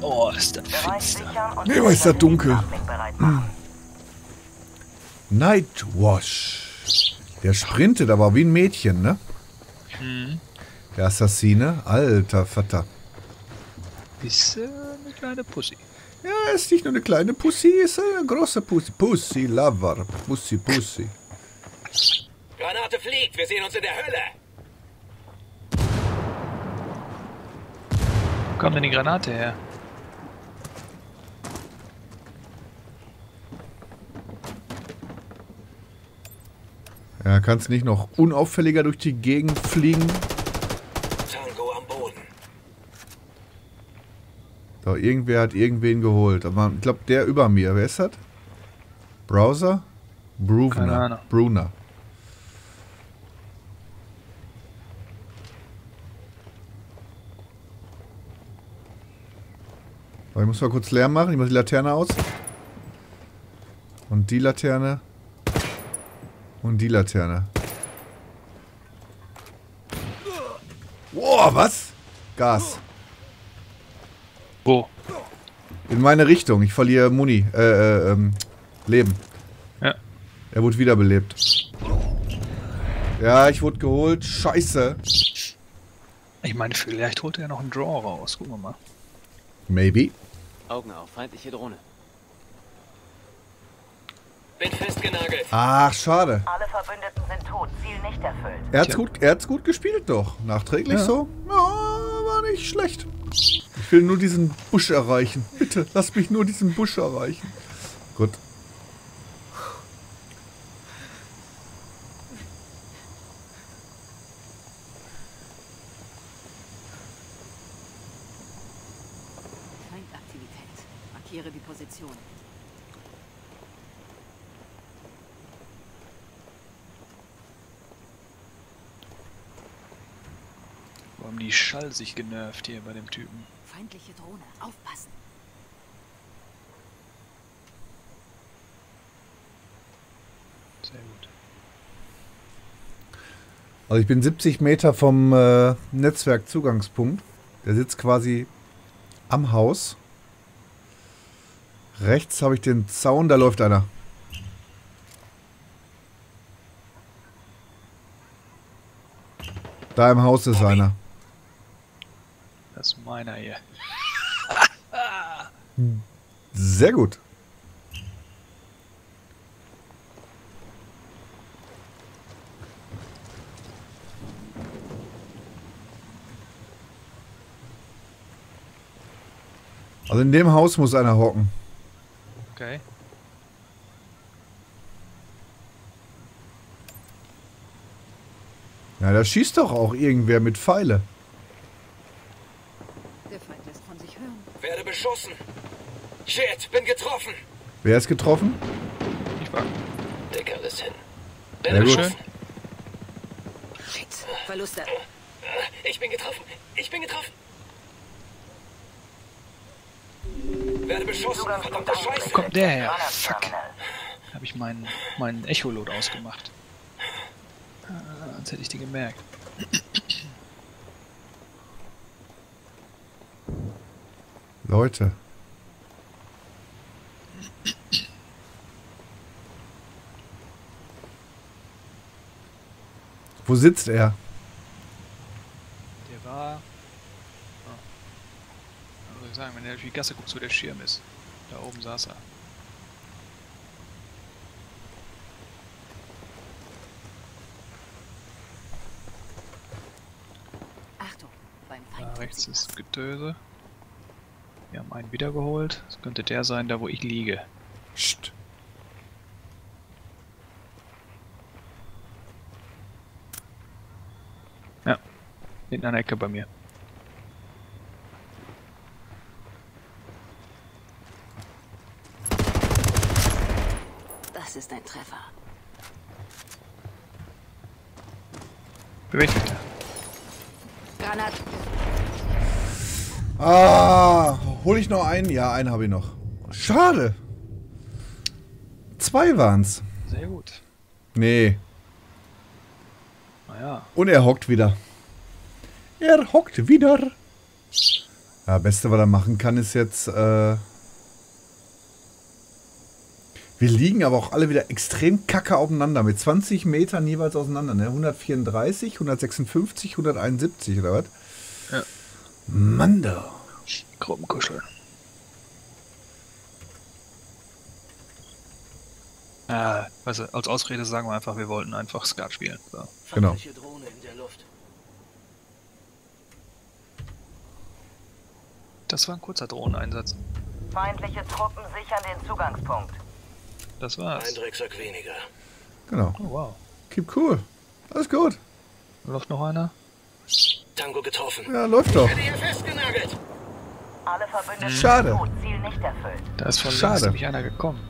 Oh, ist das finster. Nee, aber ist das dunkel. Machen. Nightwash. Der sprintet aber wie ein Mädchen, ne? Der Assassine. Alter Vater. Ist äh, eine kleine Pussy. Ja, ist nicht nur eine kleine Pussy, ist eine große Pussy. Pussy Lover. Pussy, Pussy. Granate fliegt, wir sehen uns in der Hölle. Wo kommt denn die Granate her? Ja, kannst nicht noch unauffälliger durch die Gegend fliegen? Tango am Boden. So, irgendwer hat irgendwen geholt. Aber ich glaube, der über mir. Wer ist das? Browser? Bruvner. Ahnung. Bruner. So, ich muss mal kurz Lärm machen. Ich muss die Laterne aus. Und die Laterne. Und die Laterne. Boah, was? Gas. Wo? In meine Richtung. Ich verliere Muni. Äh, äh, ähm, Leben. Ja. Er wurde wiederbelebt. Ja, ich wurde geholt. Scheiße. Ich meine, vielleicht holt er noch einen Draw raus. Gucken wir mal. Maybe. Augen auf, feindliche Drohne. Bin festgenagelt. Ach, schade. Alle Verbündeten sind tot. Ziel nicht erfüllt. Er hat's gut, er hat's gut gespielt doch. Nachträglich Ja. so. Ja, war nicht schlecht. Ich will nur diesen Busch erreichen. Bitte, lass mich nur diesen Busch erreichen. Gut. Feindaktivität. Markiere die Position. Haben die Schall sich genervt hier bei dem Typen? Feindliche Drohne. Aufpassen. Sehr gut. Also ich bin 70 Meter vom äh, Netzwerkzugangspunkt. Der sitzt quasi am Haus. Rechts habe ich den Zaun, da läuft einer. Da im Haus ist einer. Meiner hier. Sehr gut. Also in dem Haus muss einer hocken. Okay. Ja, da schießt doch auch irgendwer mit Pfeile. Der Feind lässt von sich hören. Werde beschossen. Shit, bin getroffen. Wer ist getroffen? Ich war. Dicker ist hin. Ja, Bin gut. beschossen. Shit. Verluste. Ich bin getroffen. Ich bin getroffen. Werde beschossen. Verdammte Scheiße. Wo kommt der her? Fuck. Habe ich meinen meinen Echolot ausgemacht. Ah, Als hätte ich die gemerkt. Leute. Wo sitzt er? Der war. Oh. Was soll ich sagen, wenn er durch die Gasse guckt, wo der Schirm ist. Da oben saß er. Achtung. Beim Da Feind. rechts ist Getöse. Wir haben einen wiedergeholt. Das könnte der sein, da wo ich liege. Psst. Hinten an der Ecke bei mir. Das ist ein Treffer. Bewegt der. Granat. Ah, hol ich noch einen? Ja, einen habe ich noch. Schade. Zwei waren's. Sehr gut. Nee. Naja, Und er hockt wieder. Er hockt wieder. Ja, Beste, was er machen kann, ist jetzt. Äh wir liegen aber auch alle wieder extrem kacke aufeinander, mit 20 Metern jeweils auseinander. Ne? 134, 156, 171 oder was? Ja. Mann, Ah, weißt du, als Ausrede sagen wir einfach, wir wollten einfach Skat spielen. So. Genau. Feindliche Drohne in der Luft. Das war ein kurzer Drohneneinsatz. Feindliche Truppen sichern den Zugangspunkt. Das Ein war's. Drecksack weniger. Genau. Oh, wow. Keep cool. Alles gut. Läuft noch einer? Tango getroffen. Ja, läuft doch. Werde hier festgenagelt. Alle Verbündeten Schade. sind tot. Ziel nicht erfüllt. Da ist von Schade. links nämlich einer gekommen.